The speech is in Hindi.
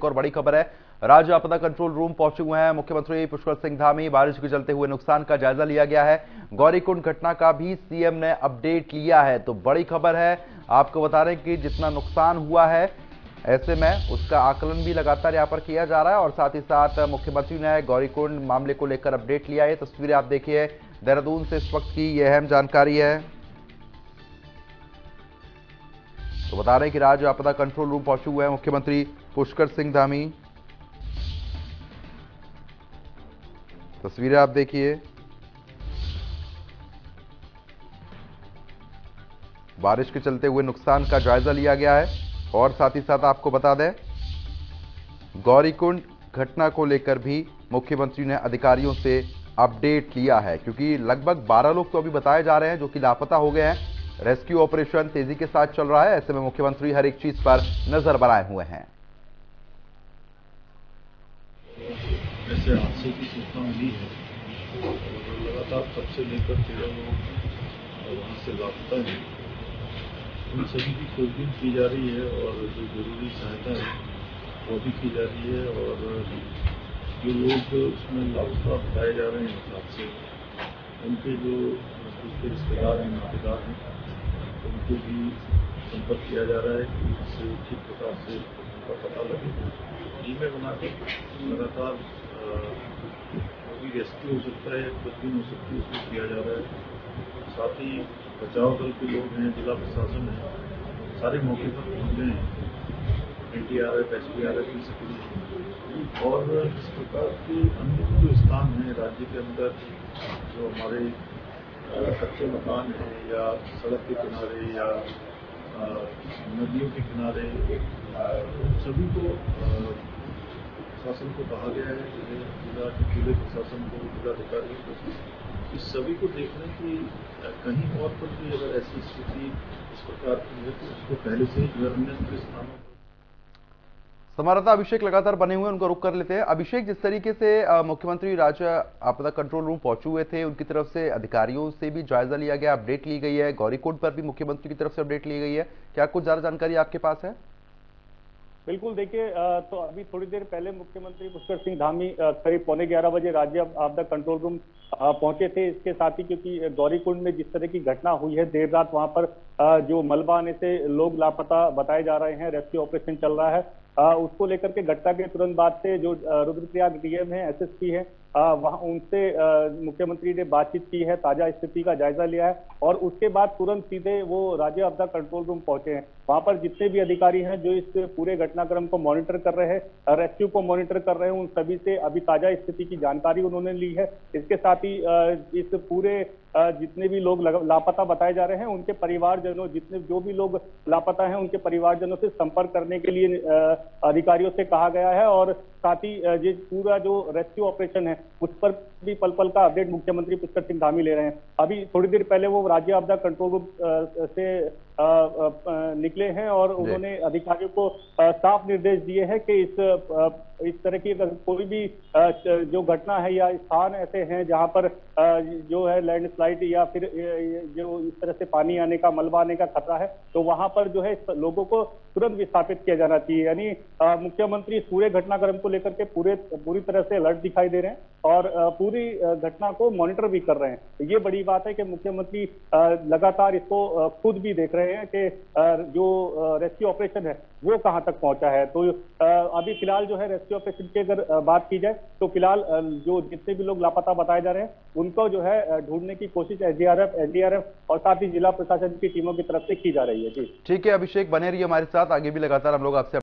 एक और बड़ी खबर है। राज्य आपदा कंट्रोल रूम पहुँचे हुए हैं। मुख्यमंत्री पुष्कर सिंह धामी, बारिश के चलते हुए नुकसान का जायजा लिया गया है। गौरीकुंड घटना का भी सीएम ने अपडेट लिया है। तो बड़ी खबर है, आपको बता रहे कि जितना नुकसान हुआ है, ऐसे में उसका आकलन भी लगातार यहाँ पर किया जा रहा है और साथ ही साथ मुख्यमंत्री ने गौरीकुंड मामले को लेकर अपडेट लिया है। तस्वीरें आप देखिए, देहरादून से इस वक्त की यह अहम जानकारी है। तो बता रहे हैं कि राज्य आपदा कंट्रोल रूम पहुँचे हुए हैं। मुख्यमंत्री पुष्कर सिंह धामी। तस्वीरें आप देखिए। बारिश के चलते हुए नुकसान का जायजा लिया गया है। और साथ ही साथ आपको बता दें, गौरीकुंड घटना को लेकर भी मुख्यमंत्री ने अधिकारियों से अपडेट लिया है, क्योंकि लगभग 12 लोग तो अभी बताए जा रहे हैं, जो कि लापता हो गए हैं। रेस्क्यू ऑपरेशन तेज़ी के साथ चल रहा है, ऐसे में मुख्यमंत्री हर एक चीज़ पर नज़र बनाए हुए हैं। ऐसे हादसे की सूचना मिली है। और लगातार तब से लेकर तेरह लोग वहाँ से लापता हैं। उन सभी की खोजबीन की जा रही है और जो ज़रूरी सहायता है वो भी की जा रही है और जो लोग उसमें लापता बताए जा रहे हैं हादसे उनके जो उसके रिश्तेदार हैं नातेदार हैं उनको भी संपर्क किया जा रहा है कि इससे उचित प्रकार से उनका पता लगे। टीमें बनाकर लगातार अभी रेस्क्यू हो सकता है खोजबीन हो सकती है, उसको किया जा रहा है। साथ ही बचाव दल के लोग हैं, जिला प्रशासन है, सारे मौके पर पहुँच गए हैं। N T R F S P R F की सक्रिय और इस प्रकार के अन्य जो स्थान हैं, राज्य के अंदर, जो हमारे कच्चे मकान हैं, या सड़क के किनारे, या नदियों के किनारे सभी को प्रशासन को कहा गया है जिला ज़िले प्रशासन को जिलाधिकारियों को इस सभी को देखने की कहीं और पर भी अगर ऐसी स्थिति इस प्रकार की है तो उसको पहले से ही जो है अन्य स्थानों संवाददाता अभिषेक लगातार बने हुए उनको रुक कर लेते हैं। अभिषेक, जिस तरीके से मुख्यमंत्री राज्य आपदा कंट्रोल रूम पहुँचे हुए थे, उनकी तरफ़ से अधिकारियों से भी जायजा लिया गया, अपडेट ली गई है। गौरीकोट पर भी मुख्यमंत्री की तरफ़ से अपडेट ली गई है। क्या कुछ ज़्यादा जानकारी आपके पास है? बिल्कुल, देखिए तो अभी थोड़ी देर पहले मुख्यमंत्री पुष्कर सिंह धामी करीब पौने ग्यारह बजे राज्य आपदा कंट्रोल रूम पहुँचे थे इसके साथ ही क्योंकि गौरीकुंड में जिस तरह की घटना हुई है, देर रात वहाँ पर जो मलबा आने से लोग लापता बताए जा रहे हैं, रेस्क्यू ऑपरेशन चल रहा है। उसको लेकर के घटना के तुरंत बाद से जो रुद्रप्रयाग डीएम है, एसएसपी है वहाँ उनसे मुख्यमंत्री ने बातचीत की है, ताज़ा स्थिति का जायजा लिया है और उसके बाद तुरंत सीधे वो राज्य आपदा कंट्रोल रूम पहुँचे हैं। वहाँ पर जितने भी अधिकारी हैं जो इस पूरे घटनाक्रम को मॉनिटर कर रहे हैं रेस्क्यू को मॉनिटर कर रहे हैं, उन सभी से अभी ताज़ा स्थिति की जानकारी उन्होंने ली है। इसके साथ ही इस पूरे जितने भी लोग लापता बताए जा रहे हैं, उनके परिवारजनों, जितने, जो भी लोग लापता हैं, उनके परिवारजनों से संपर्क करने के लिए अधिकारियों से कहा गया है और साथ ही ये पूरा जो रेस्क्यू ऑपरेशन है, उस पर भी पल पल का अपडेट मुख्यमंत्री पुष्कर सिंह धामी ले रहे हैं। अभी थोड़ी देर पहले वो राज्य आपदा कंट्रोल रूम से निकले हैं और उन्होंने अधिकारियों को साफ़ निर्देश दिए हैं कि इस इस तरह की कोई भी जो घटना है या स्थान ऐसे हैं जहाँ पर जो है लैंडस्लाइड या फिर जो इस तरह से पानी आने का मलबा आने का खतरा है तो वहाँ पर जो है लोगों को तुरंत विस्थापित किया जाना चाहिए। यानी मुख्यमंत्री इस पूरे घटनाक्रम को लेकर के पूरे पूरी तरह से अलर्ट दिखाई दे रहे हैं और पूरी घटना को मॉनिटर भी कर रहे हैं। ये बड़ी बात है कि मुख्यमंत्री लगातार इसको खुद भी देख रहे हैं। कि जो रेस्क्यू ऑपरेशन है, वो कहाँ तक पहुँचा है? तो अभी फ़िलहाल जो है रेस्क्यू ऑपरेशन की अगर बात की जाए तो फ़िलहाल जो जितने भी लोग लापता बताए जा रहे हैं, उनको जो है ढूँढने की कोशिश एसडीआरएफ एनडीआरएफ और साथ ही जिला प्रशासन की टीमों की तरफ़ से की जा रही है। जी। ठीक है, अभिषेक बने रही हमारे साथ, आगे भी लगातार हम लोग आपसे